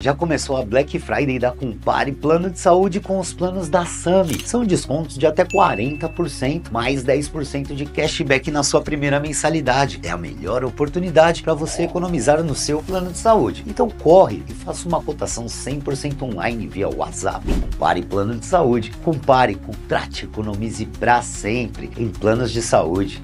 Já começou a Black Friday da Compare Plano de Saúde com os planos da Sami. São descontos de até 40%, mais 10% de cashback na sua primeira mensalidade. É a melhor oportunidade para você economizar no seu plano de saúde. Então corre e faça uma cotação 100% online via WhatsApp. Compare Plano de Saúde. Compare, contrate, economize para sempre em planos de saúde.